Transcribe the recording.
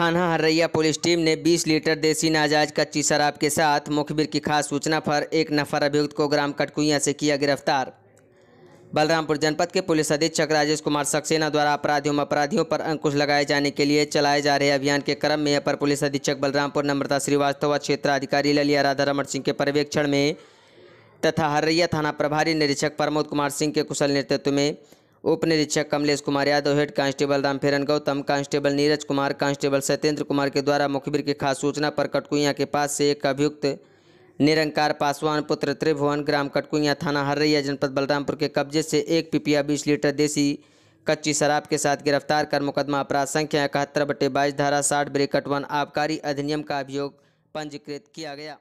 थाना Harraiya police team ने 20 litre देसी नाजायज कच्ची शराब के साथ मुखबिर की खास सूचना पर एक नफर अभियुक्त को ग्राम कटकुइया से किया गिरफ़्तार। बलरामपुर जनपद के पुलिस अधीक्षक राजेश कुमार सक्सेना द्वारा अपराधियों में अपराधियों पर अंकुश लगाए जाने के लिए चलाए जा रहे अभियान के क्रम में अपर पुलिस अधीक्षक बलरामपुर, नम्रता श्रीवास्तव व क्षेत्राधिकारी ललिया राधा रमन सिंह के पर्यवेक्षण में तथा हर्रैया थाना प्रभारी निरीक्षक प्रमोद कुमार सिंह के कुशल नेतृत्व में उप निरीक्षक Kamlesh Kumar Yadav, head constable Rampheran Gautam, constable Neeraj Kumar, constable Satyendra Kumar के द्वारा मुखबिर की खास सूचना पर कटकुइया के पास से एक अभियुक्त, निरंकार पासवान पुत्र त्रिभुवन, ग्राम कटकुइया थाना हर्रैया, जनपद बलरामपुर के कब्जे से एक पिपिया बीस लीटर देसी कच्ची शराब के साथ गिरफ़्तार कर मुकदमा अपराध संख्या इकहत्तर बटे बाईस धारा साठ ब्रेकट वन आबकारी अधिनियम का अभियोग पंजीकृत किया गया।